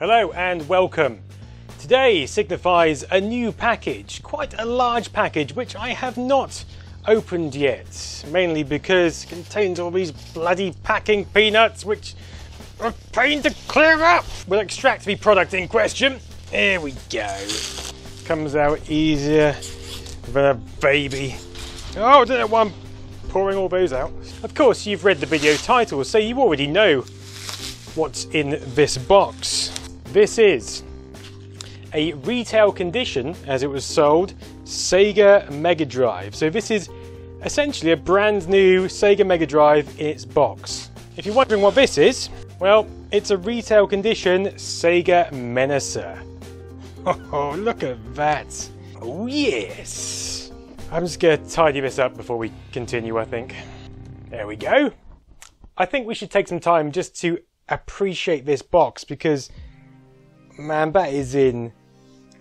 Hello and welcome. Today signifies a new package, quite a large package, which I have not opened yet, mainly because it contains all these bloody packing peanuts, which are pain to clear up. We'll extract the product in question. Here we go. Comes out easier than a baby. Oh, I don't know why I'm pouring all those out. Of course, you've read the video title, so you already know what's in this box. This is a retail condition, as it was sold, Sega Mega Drive. So this is essentially a brand new Sega Mega Drive in its box. If you're wondering what this is, well, it's a retail condition Sega Menacer. Oh, look at that. Oh, yes. I'm just going to tidy this up before we continue, I think. There we go. I think we should take some time just to appreciate this box because man, that is in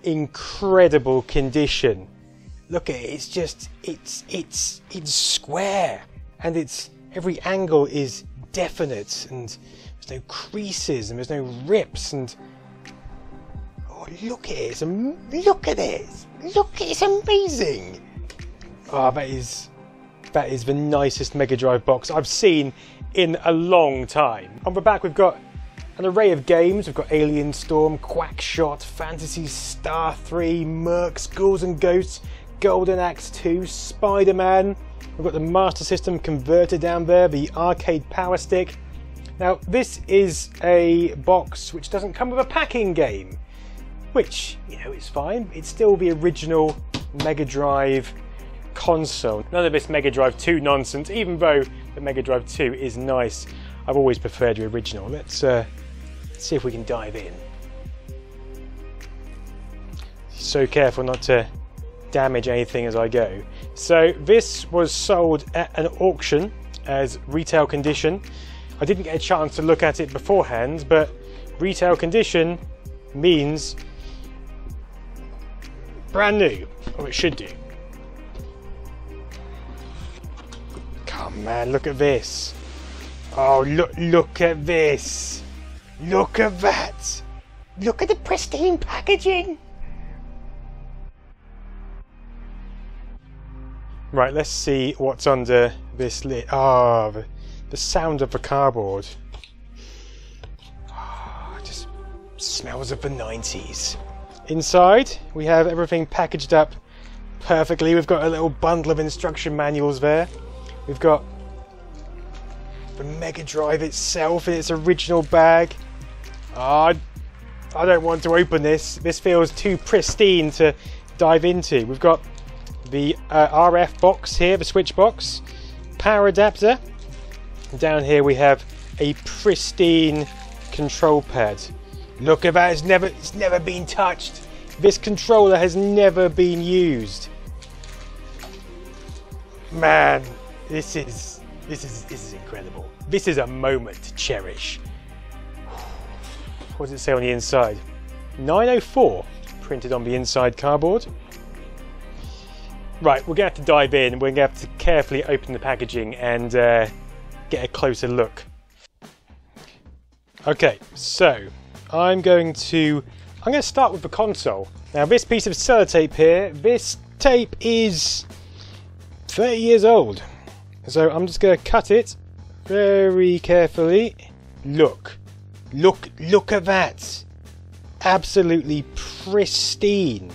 incredible condition. Look at it, it's just, it's, it's, it's square and it's, every angle is definite and there's no creases and there's no rips and, oh, look at it, look at it, look, it's amazing. Oh, that is, that is the nicest Mega Drive box I've seen in a long time. On the back, we've got an array of games. We've got Alien Storm, Quackshot, Phantasy Star 3, Mercs, Ghouls and Ghosts, Golden Axe 2, Spider Man. We've got the Master System converter down there, the arcade power stick. Now, this is a box which doesn't come with a packing game, which, you know, is fine. It's still the original Mega Drive console. None of this Mega Drive 2 nonsense, even though the Mega Drive 2 is nice. I've always preferred the original. Let's uh, see if we can dive in. So careful not to damage anything as I go. So this was sold at an auction as retail condition. I didn't get a chance to look at it beforehand, but retail condition means brand new, or it should do. Come man, look at this. Oh, look, look at this. Look at that! Look at the pristine packaging! Right, let's see what's under this lid. Ah, oh, the, the, sound of the cardboard. Oh, just smells of the 90s. Inside, we have everything packaged up perfectly. We've got a little bundle of instruction manuals there. We've got the Mega Drive itself in its original bag. Oh, I don't want to open this. This feels too pristine to dive into. We've got the uh, RF box here, the switch box, power adapter. Down here we have a pristine control pad. Look at that, it's never, it's never been touched. This controller has never been used. Man, this is, this is, this is incredible. This is a moment to cherish. What does it say on the inside? 904 printed on the inside cardboard. Right, we're going to have to dive in. We're going to have to carefully open the packaging and uh, get a closer look. Okay, so I'm going to I'm going to start with the console. Now, this piece of sellotape here, this tape is 30 years old. So I'm just going to cut it very carefully. Look, Look, look at that. Absolutely pristine.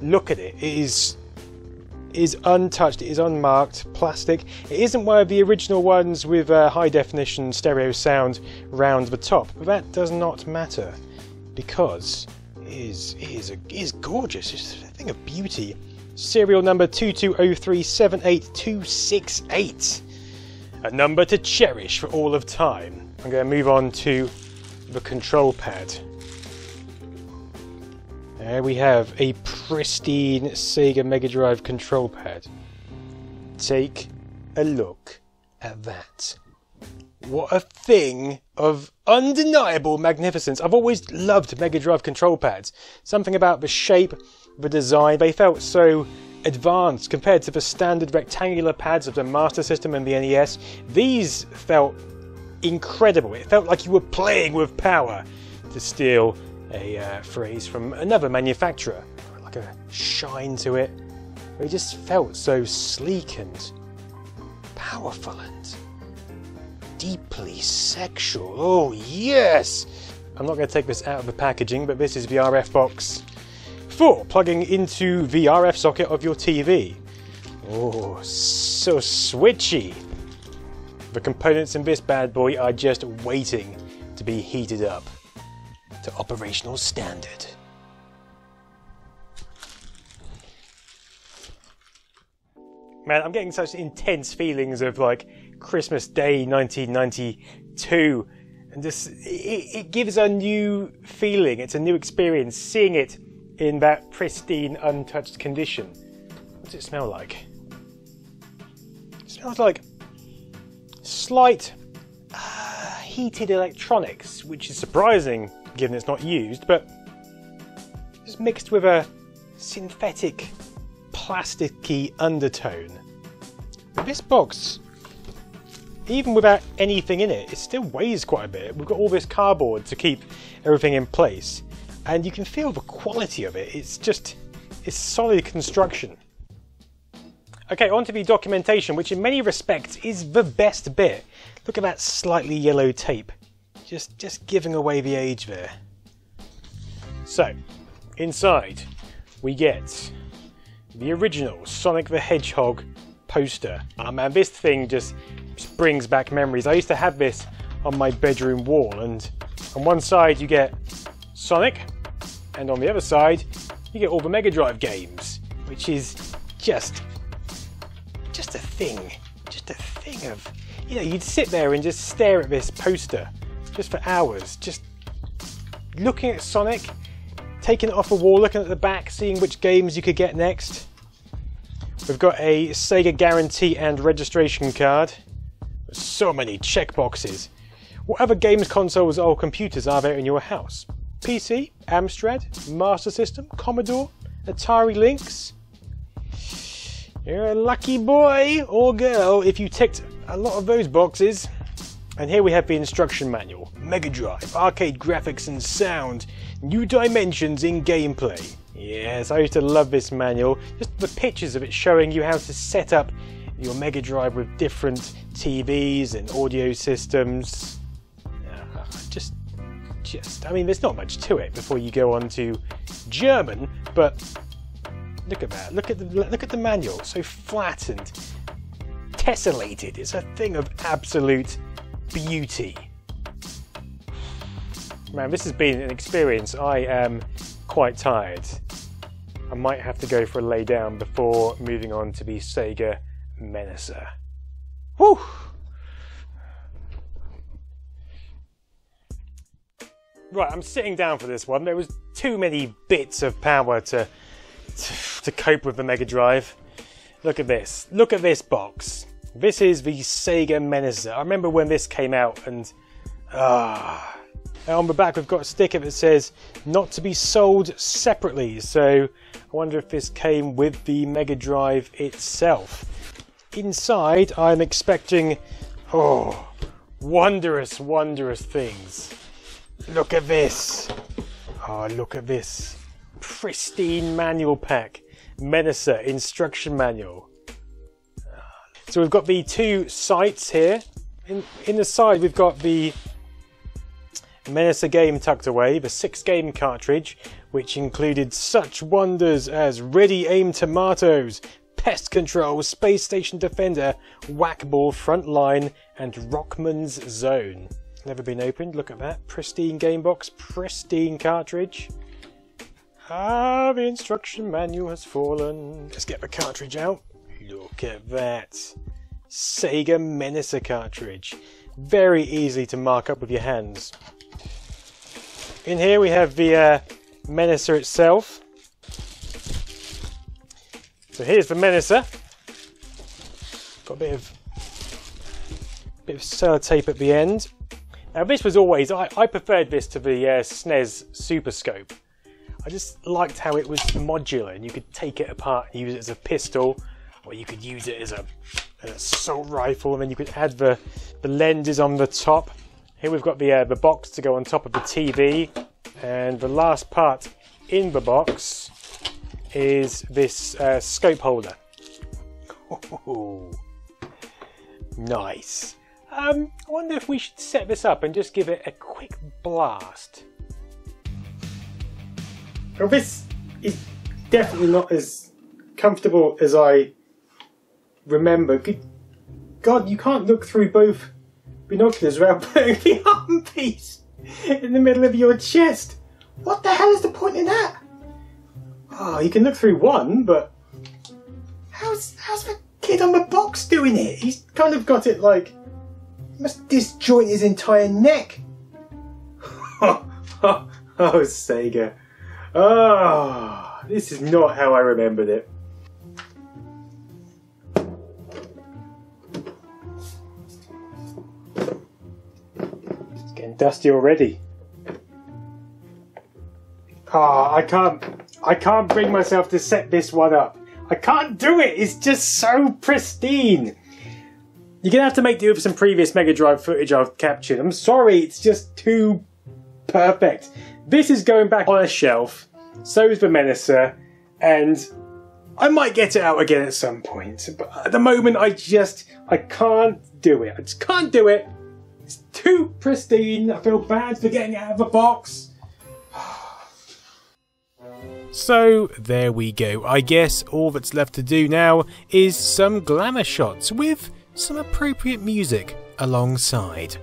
Look at it. It is is untouched. It is unmarked plastic. It isn't one of the original ones with uh, high definition stereo sound round the top, but that does not matter because it is it is, a, is gorgeous. It's a thing of beauty. Serial number 2203788268. A number to cherish for all of time. I'm going to move on to the control pad. There we have a pristine Sega Mega Drive control pad. Take a look at that. What a thing of undeniable magnificence. I've always loved Mega Drive control pads. Something about the shape, the design, they felt so advanced compared to the standard rectangular pads of the Master System and the NES. These felt incredible. It felt like you were playing with power. to steal a uh, phrase from another manufacturer, like a shine to it. It just felt so sleek and powerful and deeply sexual. Oh, yes! I'm not going to take this out of the packaging, but this is the RF box for plugging into the RF socket of your TV. Oh, so switchy. The components in this bad boy are just waiting to be heated up to operational standard. Man, I'm getting such intense feelings of like Christmas Day 1992 and just it, it, gives a new feeling. It's a new experience seeing it in that pristine untouched condition. What does it smell like? It smells like slight uh, heated electronics which is surprising given it's not used but it's mixed with a synthetic plasticky undertone this box even without anything in it, it still weighs quite a bit. We've got all this cardboard to keep everything in place, and you can feel the quality of it. It's just, it's solid construction. Okay, on to the documentation, which in many respects is the best bit. Look at that slightly yellow tape. Just, just giving away the age there. So, inside, we get the original Sonic the Hedgehog poster. Oh man, this thing just brings back memories. I used to have this on my bedroom wall, and on one side you get Sonic, and on the other side you get all the Mega Drive games, which is just just thing, just a thing of you know you'd sit there and just stare at this poster just for hours, just looking at Sonic, taking it off the wall, looking at the back, seeing which games you could get next. We've got a Sega guarantee and registration card. So many checkboxes. What other games consoles or computers are there in your house? PC, Amstrad, Master System, Commodore, Atari Lynx? You're a lucky boy or girl if you ticked a lot of those boxes. And here we have the instruction manual Mega Drive, arcade graphics and sound, new dimensions in gameplay. Yes, I used to love this manual. Just the pictures of it showing you how to set up your Mega Drive with different TVs and audio systems. Uh, just, just, I mean, there's not much to it before you go on to German, but look at that. Look at the look at the manual. So flattened, tessellated. It's a thing of absolute beauty. Man, this has been an experience. I am quite tired. I might have to go for a lay down before moving on to the Sega Menacer. Whew! Right, I'm sitting down for this one. There was too many bits of power to, to, cope with the Mega Drive. Look at this. Look at this box. This is the Sega Menacer. I remember when this came out and ah. on the back we've got a sticker that says not to be sold separately. So I wonder if this came with the Mega Drive itself. Inside, I'm expecting, oh, wondrous, wondrous things. Look at this. Oh, look at this. Pristine manual pack. Menacer instruction manual. So we've got the two sights here. In, in the side, we've got the Menacer game tucked away, the six game cartridge, which included such wonders as Ready Aim Tomatoes, Pest Control, Space Station Defender, Whackball Frontline, and Rockman's Zone. Never been opened, look at that. Pristine game box, pristine cartridge. Ah, the instruction manual has fallen. Let's get the cartridge out. Look at that. Sega Menacer cartridge. Very easy to mark up with your hands. In here we have the uh, Menacer itself. So here's the Menacer. Got a bit of bit of sellotape at the end. Now this was always I, I preferred this to the uh, SNES Super Scope. I just liked how it was modular and you could take it apart and use it as a pistol, or you could use it as a, an assault rifle, and then you could add the the lenses on the top Here we've got the, uh, the box to go on top of the TV, and the last part in the box is this uh, scope holder. nice. Um, I wonder if we should set this up and just give it a quick blast. Well, this is definitely not as comfortable as I remember. God, you can't look through both binoculars without putting the arm piece in the middle of your chest. What the hell is the point in that? Oh, you can look through one, but how's how's the kid on the box doing it? He's kind of got it like must disjoint his entire neck. oh, Sega. Oh, this is not how I remembered it. It's getting dusty already. Ah, oh, I can't. I can't bring myself to set this one up. I can't do it. It's just so pristine. You're gonna have to make do with some previous Mega Drive footage I've captured. I'm sorry, it's just too perfect. This is going back on a shelf. So is the Menacer, and I might get it out again at some point. But at the moment, I just I can't do it. I just can't do it. It's too pristine. I feel bad for getting out of the box. So there we go. I guess all that's left to do now is some glamour shots with some appropriate music alongside.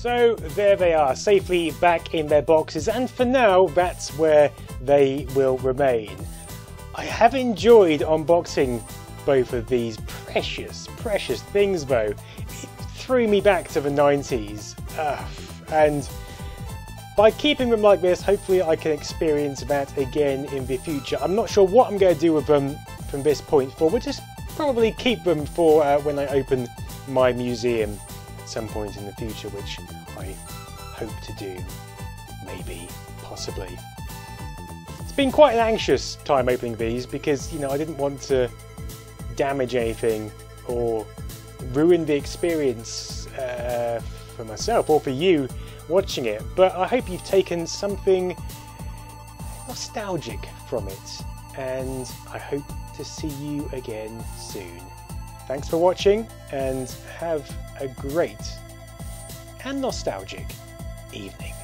So there they are, safely back in their boxes, and for now, that's where they will remain. I have enjoyed unboxing both of these precious, precious things though. It threw me back to the 90s, Ugh. and by keeping them like this, hopefully I can experience that again in the future. I'm not sure what I'm going to do with them from this point forward, just probably keep them for uh, when I open my museum some point in the future, which I hope to do, maybe, possibly. It's been quite an anxious time opening these because, you know, I didn't want to damage anything or ruin the experience uh, for myself or for you watching it, but I hope you've taken something nostalgic from it, and I hope to see you again soon. Thanks for watching and have a great and nostalgic evening.